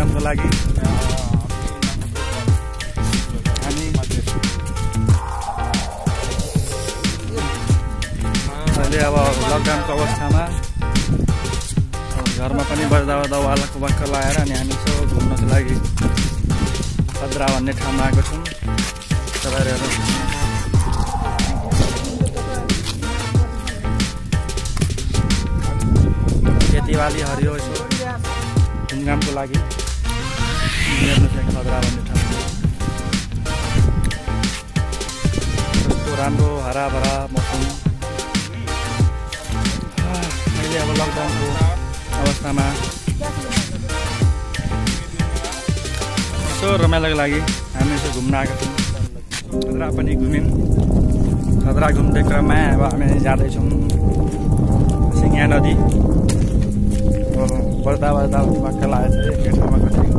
घुमघामको लागि। अहिले अब लकडाउनको अवस्थामा घरमा पनि बस्दा बस्दा वालाको वाक्क लगाएर अनि हामी यसो घुम्नको लागि खद्रा भन्ने ठाउँमा आएको छौँ। तपाईँहरू खेतीबाली हरियो यसो। लागि। हेर्नु चाहिँ खतरा भन्ने ठाउँ कस्तो राम्रो हराभरा मौसम अहिले अब लकडाउनको अवस्थामा। यसो रमाइलोको लागि हामी यसो घुम्न आएको छौँ। खतरा पनि घुम्यौँ। खतरा घुम्दै क्रममा अब हामी जाँदैछौँ सिङ्गा नदी। अब बढ्दा बढ्दा वाक्क लागेको थियो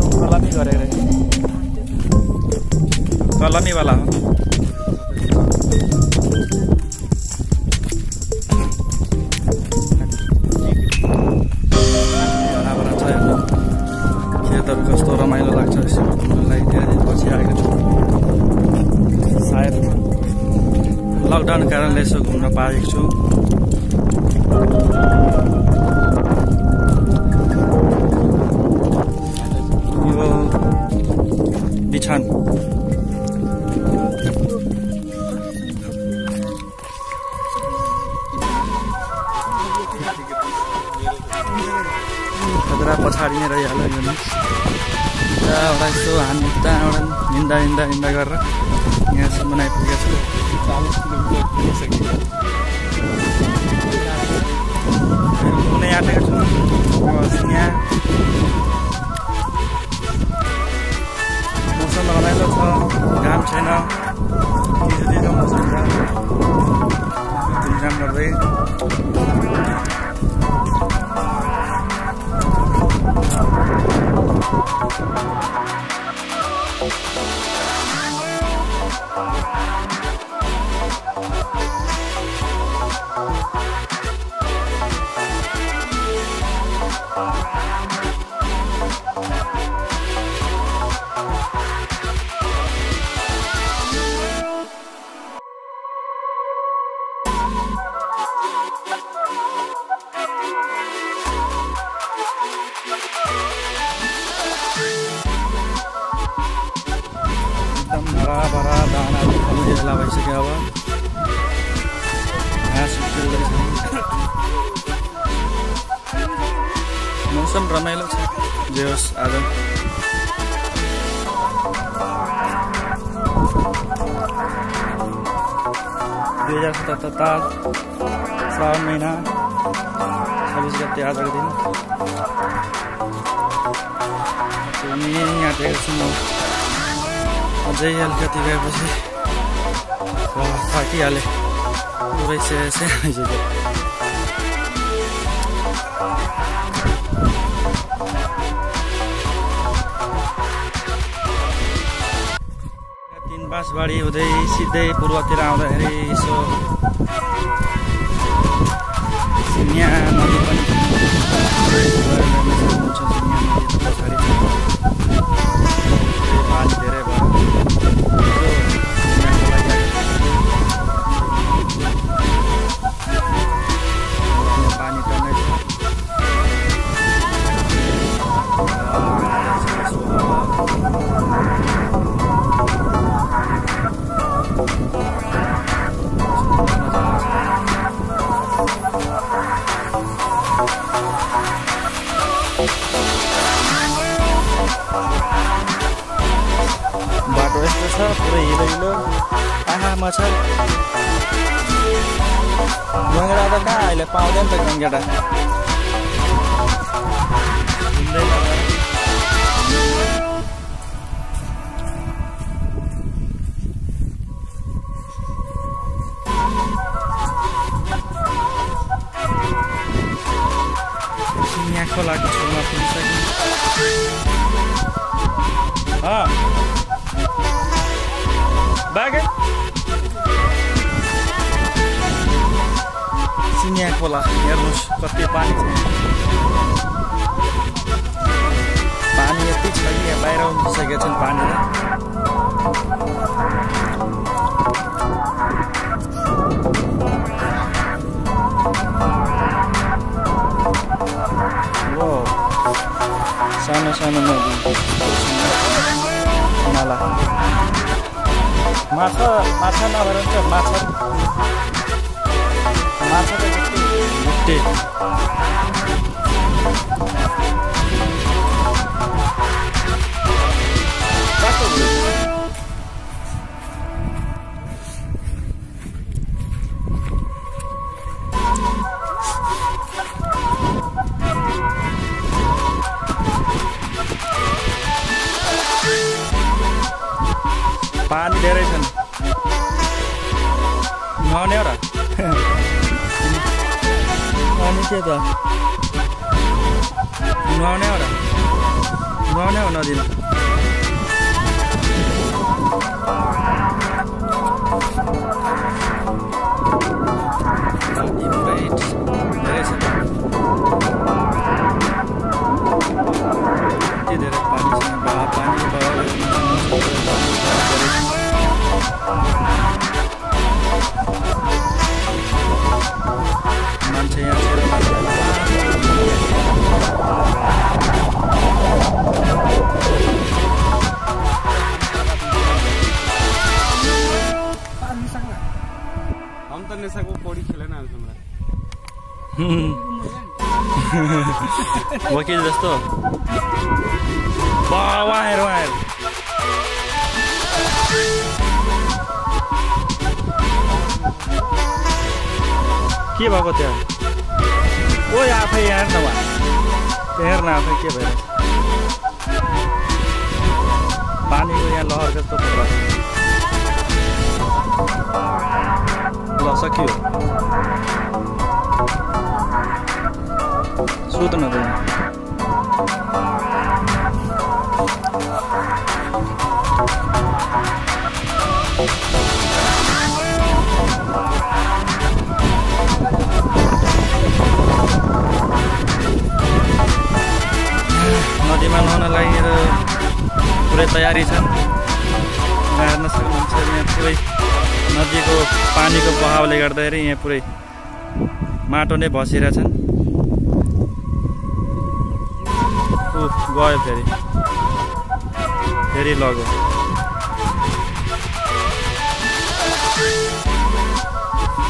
गरेको रहेछ कलमीवाला हो। खेतहरू कस्तो रमाइलो लाग्छ यसो घुम्नलाई धेरै दिनपछि आएको छु। सायद लकडाउन कारणले यसो घुम्न पाएको छु। बिछान खतरा पछाडि नै रहिहाल्यो यो नि त्यहाँबाट यसो हामी त्यहाँबाट हिँड्दा हिँड्दा हिँड्दा गरेर यहाँसम्म आइपुगेको छु। कुनै आँटेको छु यहाँ lang. Dito dito masarap lang. एकदम हराभरा दानाहरू खानु बेला भइसक्यो अब घाँस उब्जिँदैछ मौसम रमाइलो छ जे होस् आज दुई हज़ार सतहत्तर श्रावण महिना छब्बिस गते आजको दिन यहाँ देखेको अझै अलिकति गएपछि थाकिहालेँ पुरै से से आइसक्यो तिन बाँसबाडी हुँदै सिधै पूर्वतिर आउँदाखेरि यसो यहाँ नदी पनि सक्नुहुन्छ सिङ्गा नदी पछाडि पानी धेरै भयो छ बाटो यस्तो छ दैलो आहा मच्छर गङ्गेडा त कहाँ अहिले पाउँदैन त गङ्गेडा खोला हेर्नुहोस् कति पानी छ पानी यति छ कि यहाँ बाहिर हो सानो सानो नदी नाला माछा माछा नभएर चाहिँ माछा माछा भयो? पानी धेरै छन् हो र siapa? Nuaune ora. Nuaune ora dina. Thank you. वकिल जस्तो वाह, वाहेर वाहेर के भएको त्यहाँ ओ आफै यहाँ वा त्यहाँ हेर्न आफै के भएर पानीको यहाँ लहर पुरा ल सकियो न त नदीमा नुहाउन लागि र पुरै तयारी छन्। हेर्न सक्नुहुन्छ यहाँ पुरै नदीको पानीको बहावले गर्दाखेरि यहाँ पुरै माटो नै भसिरहेछन् ऊ गयो फेरि। फेरि लग्यो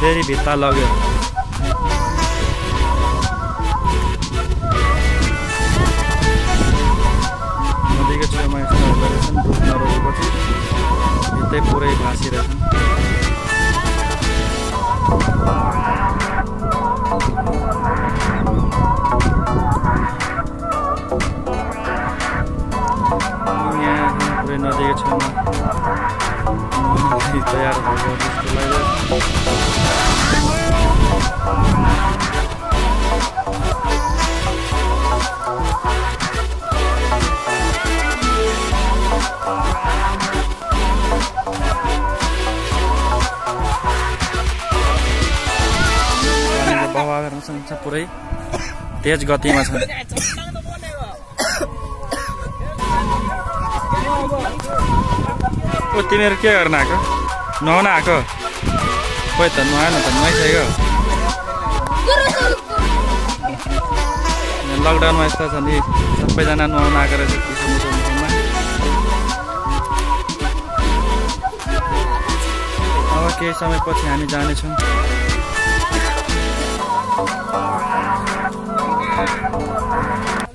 फेरि भित्ता लग्यो नदीको छेउमा यस्तो हुँदो रहेछन् भित्तै पुरै भाँसिरहेछन् सक्नुहुन्छ पुरै तेज गतिमा छन् ओ तिमीहरू के गर्न आएको? नुहाउन आएको। खोइ तन्नु आएन तन्नु आइसक्यो लकडाउनमा यस्तो छ नि सबैजना नुहाउन आएको रहेछ किसिममा अब केही समयपछि हामी जानेछौँ Thank.